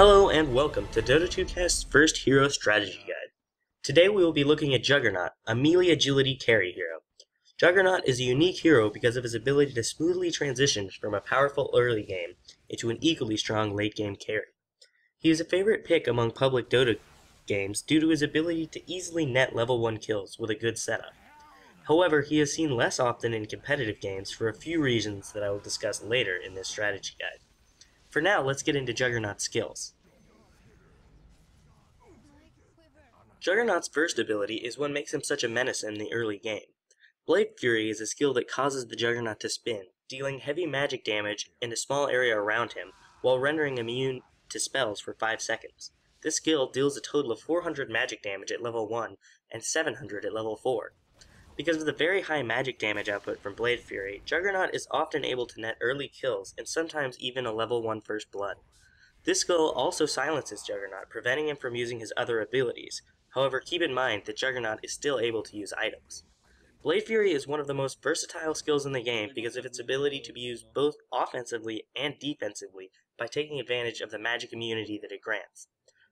Hello and welcome to Dota 2Cast's first hero strategy guide. Today we will be looking at Juggernaut, a melee agility carry hero. Juggernaut is a unique hero because of his ability to smoothly transition from a powerful early game into an equally strong late game carry. He is a favorite pick among public Dota games due to his ability to easily net level 1 kills with a good setup. However, he is seen less often in competitive games for a few reasons that I will discuss later in this strategy guide. For now, let's get into Juggernaut's skills. Juggernaut's first ability is what makes him such a menace in the early game. Blade Fury is a skill that causes the Juggernaut to spin, dealing heavy magic damage in a small area around him, while rendering immune to spells for 5 seconds. This skill deals a total of 400 magic damage at level 1 and 700 at level 4. Because of the very high magic damage output from Blade Fury, Juggernaut is often able to net early kills and sometimes even a level 1 First Blood. This skill also silences Juggernaut, preventing him from using his other abilities. However, keep in mind that Juggernaut is still able to use items. Blade Fury is one of the most versatile skills in the game because of its ability to be used both offensively and defensively by taking advantage of the magic immunity that it grants.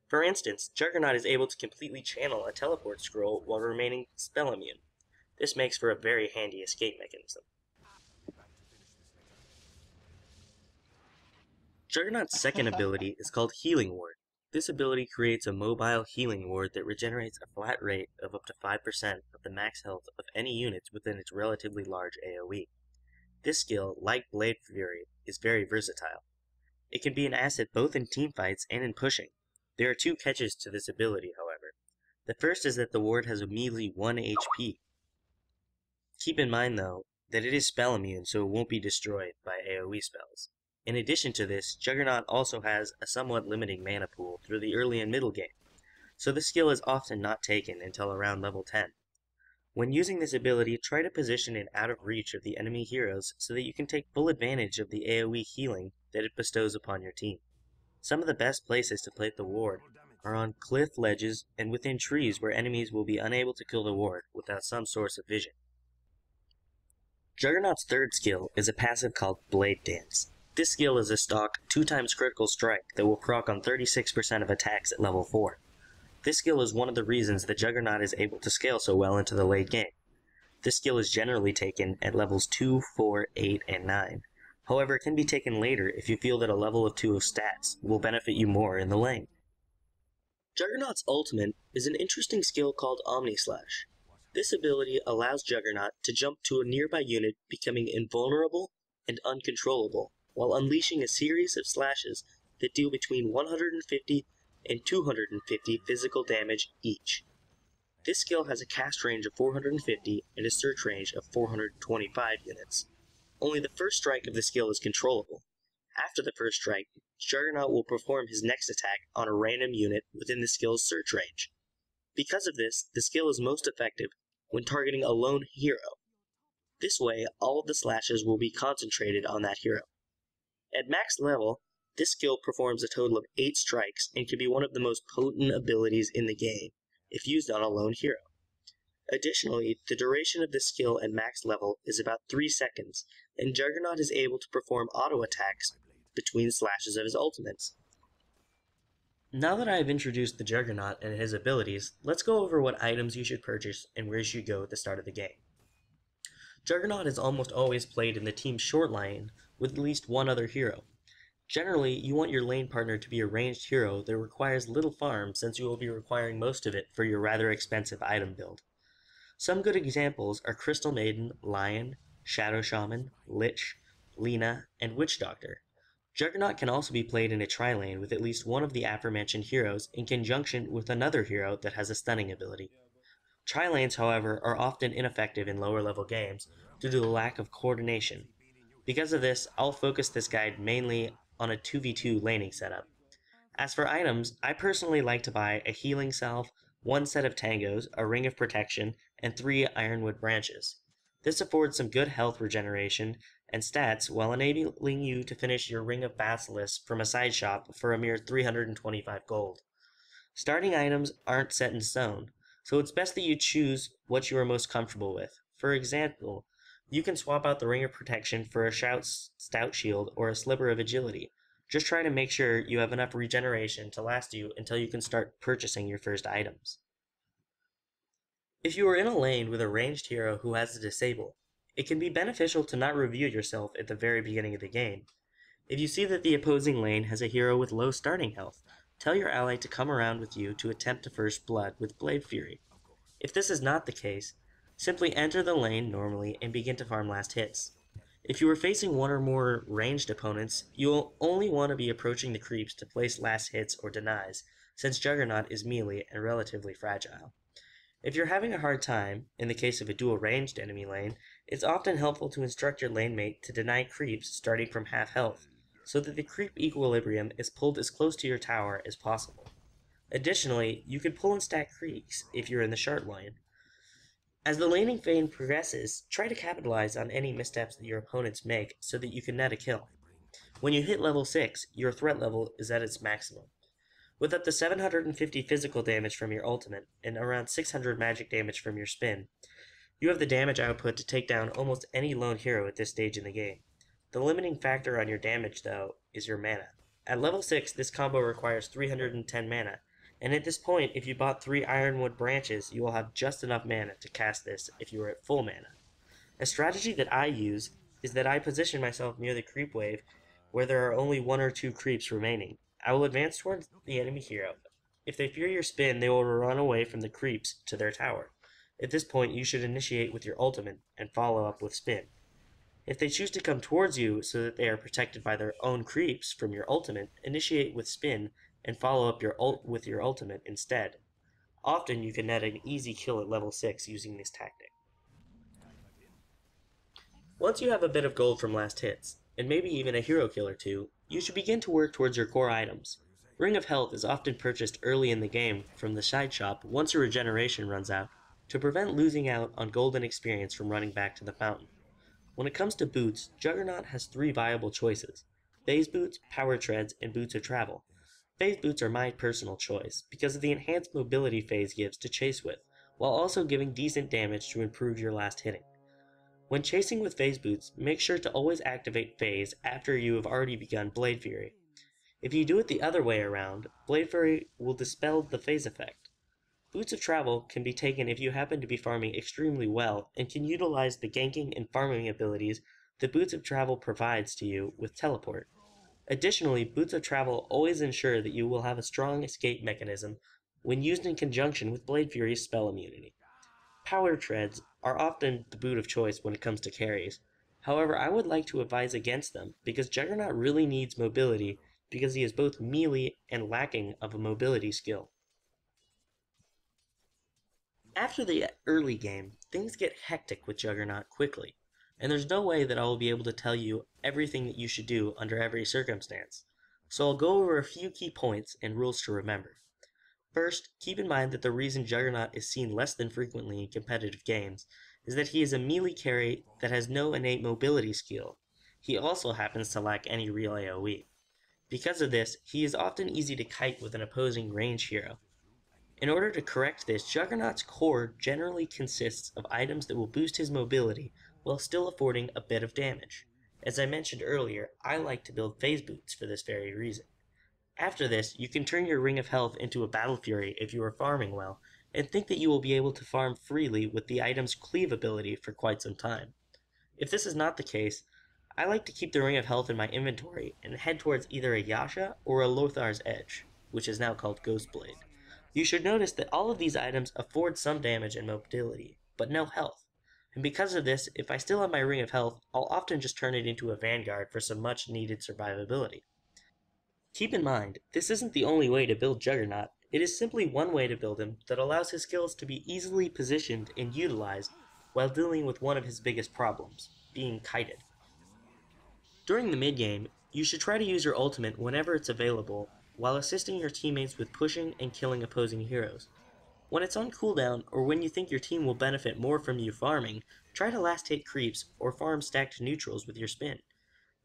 For instance, Juggernaut is able to completely channel a teleport scroll while remaining spell immune. This makes for a very handy escape mechanism. Juggernaut's second ability is called Healing Ward. This ability creates a mobile healing ward that regenerates a flat rate of up to 5% of the max health of any units within its relatively large AoE. This skill, like Blade Fury, is very versatile. It can be an asset both in teamfights and in pushing. There are two catches to this ability, however. The first is that the ward has a measly 1 HP, Keep in mind, though, that it is spell immune, so it won't be destroyed by AoE spells. In addition to this, Juggernaut also has a somewhat limiting mana pool through the early and middle game, so this skill is often not taken until around level 10. When using this ability, try to position it out of reach of the enemy heroes so that you can take full advantage of the AoE healing that it bestows upon your team. Some of the best places to place the ward are on cliff ledges and within trees where enemies will be unable to kill the ward without some source of vision. Juggernaut's third skill is a passive called Blade Dance. This skill is a stock 2 times critical strike that will proc on 36% of attacks at level 4. This skill is one of the reasons that Juggernaut is able to scale so well into the late game. This skill is generally taken at levels 2, 4, 8, and 9. However, it can be taken later if you feel that a level of 2 of stats will benefit you more in the lane. Juggernaut's ultimate is an interesting skill called Omni Slash. This ability allows Juggernaut to jump to a nearby unit, becoming invulnerable and uncontrollable, while unleashing a series of slashes that deal between 150 and 250 physical damage each. This skill has a cast range of 450 and a search range of 425 units. Only the first strike of the skill is controllable. After the first strike, Juggernaut will perform his next attack on a random unit within the skill's search range. Because of this, the skill is most effective when targeting a lone hero. This way, all of the slashes will be concentrated on that hero. At max level, this skill performs a total of 8 strikes and can be one of the most potent abilities in the game if used on a lone hero. Additionally, the duration of this skill at max level is about 3 seconds, and Juggernaut is able to perform auto attacks between slashes of his ultimates. Now that I have introduced the Juggernaut and his abilities, let's go over what items you should purchase and where you should go at the start of the game. Juggernaut is almost always played in the team's short lane with at least one other hero. Generally, you want your lane partner to be a ranged hero that requires little farm since you will be requiring most of it for your rather expensive item build. Some good examples are Crystal Maiden, Lion, Shadow Shaman, Lich, Lina, and Witch Doctor. Juggernaut can also be played in a tri-lane with at least one of the aforementioned heroes in conjunction with another hero that has a stunning ability. Tri-lanes, however, are often ineffective in lower level games due to the lack of coordination. Because of this, I'll focus this guide mainly on a 2v2 laning setup. As for items, I personally like to buy a healing salve, one set of tangos, a ring of protection, and three ironwood branches. This affords some good health regeneration and stats while enabling you to finish your Ring of Basilius from a side shop for a mere 325 gold. Starting items aren't set in stone, so it's best that you choose what you are most comfortable with. For example, you can swap out the Ring of Protection for a Stout Shield or a Slippers of Agility. Just try to make sure you have enough regeneration to last you until you can start purchasing your first items. If you are in a lane with a ranged hero who has a disable, it can be beneficial to not review yourself at the very beginning of the game. If you see that the opposing lane has a hero with low starting health, tell your ally to come around with you to attempt to first blood with Blade Fury. If this is not the case, simply enter the lane normally and begin to farm last hits. If you are facing one or more ranged opponents, you will only want to be approaching the creeps to place last hits or denies, since Juggernaut is melee and relatively fragile. If you're having a hard time, in the case of a dual ranged enemy lane, it's often helpful to instruct your lane mate to deny creeps starting from half health, so that the creep equilibrium is pulled as close to your tower as possible. Additionally, you can pull and stack creeps if you're in the short lane. As the laning phase progresses, try to capitalize on any missteps that your opponents make so that you can net a kill. When you hit level 6, your threat level is at its maximum. With up to 750 physical damage from your ultimate and around 600 magic damage from your spin, you have the damage output to take down almost any lone hero at this stage in the game. The limiting factor on your damage, though, is your mana. At level 6, this combo requires 310 mana, and at this point, if you bought 3 Ironwood branches, you will have just enough mana to cast this if you are at full mana. A strategy that I use is that I position myself near the creep wave where there are only one or two creeps remaining. I will advance towards the enemy hero. If they fear your spin, they will run away from the creeps to their tower. At this point, you should initiate with your ultimate and follow up with spin. If they choose to come towards you so that they are protected by their own creeps from your ultimate, initiate with spin and follow up your ult with your ultimate instead. Often you can net an easy kill at level 6 using this tactic. Once you have a bit of gold from last hits, and maybe even a hero kill or two, you should begin to work towards your core items. Ring of Health is often purchased early in the game from the side shop once a regeneration runs out, to prevent losing out on golden experience from running back to the fountain. When it comes to boots, Juggernaut has three viable choices. Phase boots, power treads, and boots of travel. Phase boots are my personal choice, because of the enhanced mobility phase gives to chase with, while also giving decent damage to improve your last hitting. When chasing with phase boots, make sure to always activate phase after you have already begun Blade Fury. If you do it the other way around, Blade Fury will dispel the phase effect. Boots of Travel can be taken if you happen to be farming extremely well and can utilize the ganking and farming abilities the Boots of Travel provides to you with Teleport. Additionally, Boots of Travel always ensure that you will have a strong escape mechanism when used in conjunction with Blade Fury's spell immunity. Power treads are often the boot of choice when it comes to carries. However, I would like to advise against them because Juggernaut really needs mobility because he is both melee and lacking of a mobility skill. After the early game, things get hectic with Juggernaut quickly, and there's no way that I will be able to tell you everything that you should do under every circumstance. So I'll go over a few key points and rules to remember. First, keep in mind that the reason Juggernaut is seen less than frequently in competitive games is that he is a melee carry that has no innate mobility skill. He also happens to lack any real AoE. Because of this, he is often easy to kite with an opposing range hero. In order to correct this, Juggernaut's core generally consists of items that will boost his mobility while still affording a bit of damage. As I mentioned earlier, I like to build phase boots for this very reason. After this, you can turn your Ring of Health into a Battle Fury if you are farming well, and think that you will be able to farm freely with the item's cleave ability for quite some time. If this is not the case, I like to keep the Ring of Health in my inventory and head towards either a Yasha or a Lothar's Edge, which is now called Ghostblade. You should notice that all of these items afford some damage and mobility, but no health. And because of this, if I still have my Ring of Health, I'll often just turn it into a Vanguard for some much needed survivability. Keep in mind, this isn't the only way to build Juggernaut, it is simply one way to build him that allows his skills to be easily positioned and utilized while dealing with one of his biggest problems, being kited. During the mid-game, you should try to use your ultimate whenever it's available while assisting your teammates with pushing and killing opposing heroes. When it's on cooldown, or when you think your team will benefit more from you farming, try to last hit creeps or farm stacked neutrals with your spin.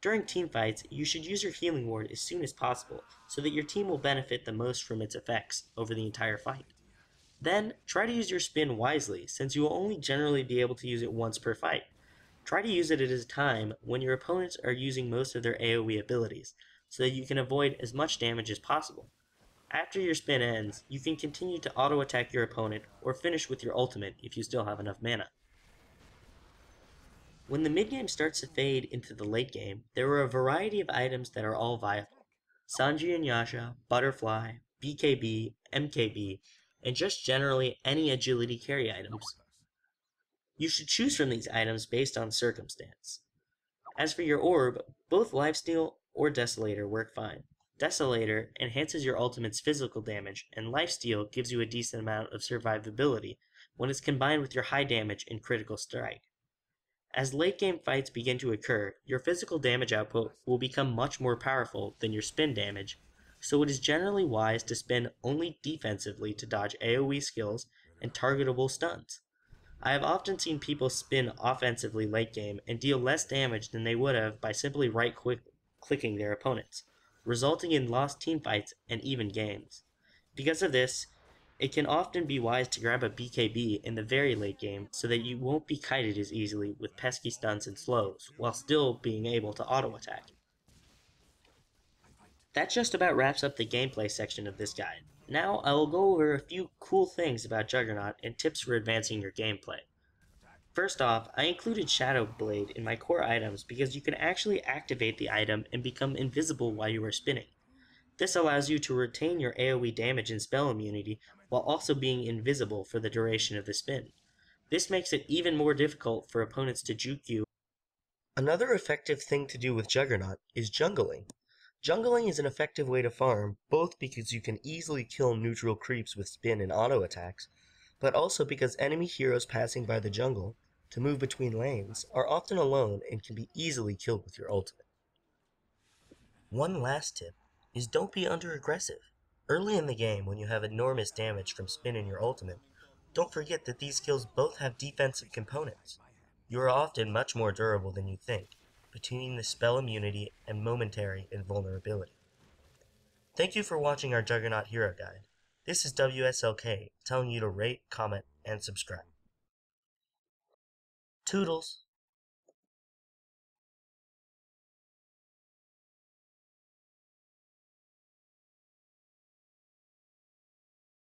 During teamfights, you should use your healing ward as soon as possible, so that your team will benefit the most from its effects over the entire fight. Then, try to use your spin wisely, since you will only generally be able to use it once per fight. Try to use it at a time when your opponents are using most of their AoE abilities, so that you can avoid as much damage as possible. After your spin ends, you can continue to auto attack your opponent or finish with your ultimate if you still have enough mana. When the mid game starts to fade into the late game, there are a variety of items that are all viable. Sange and Yasha, Butterfly, BKB, MKB, and just generally any agility carry items. You should choose from these items based on circumstance. As for your orb, both Lifesteal or Desolator work fine. Desolator enhances your ultimate's physical damage, and Lifesteal gives you a decent amount of survivability when it's combined with your high damage and critical strike. As late game fights begin to occur, your physical damage output will become much more powerful than your spin damage, so it is generally wise to spin only defensively to dodge AoE skills and targetable stuns. I have often seen people spin offensively late game and deal less damage than they would have by simply right clicking their opponents, resulting in lost teamfights and even games. Because of this, it can often be wise to grab a BKB in the very late game so that you won't be kited as easily with pesky stunts and slows, while still being able to auto attack. That just about wraps up the gameplay section of this guide. Now I will go over a few cool things about Juggernaut and tips for advancing your gameplay. First off, I included Shadow Blade in my core items because you can actually activate the item and become invisible while you are spinning. This allows you to retain your AoE damage and spell immunity while also being invisible for the duration of the spin. This makes it even more difficult for opponents to juke you. Another effective thing to do with Juggernaut is jungling. Jungling is an effective way to farm, both because you can easily kill neutral creeps with spin and auto attacks, but also because enemy heroes passing by the jungle to move between lanes are often alone and can be easily killed with your ultimate. One last tip is don't be under aggressive. Early in the game, when you have enormous damage from spinning your ultimate, don't forget that these skills both have defensive components. You are often much more durable than you think, between the spell immunity and momentary invulnerability. Thank you for watching our Juggernaut Hero Guide. This is WSLK telling you to rate, comment, and subscribe. Toodles!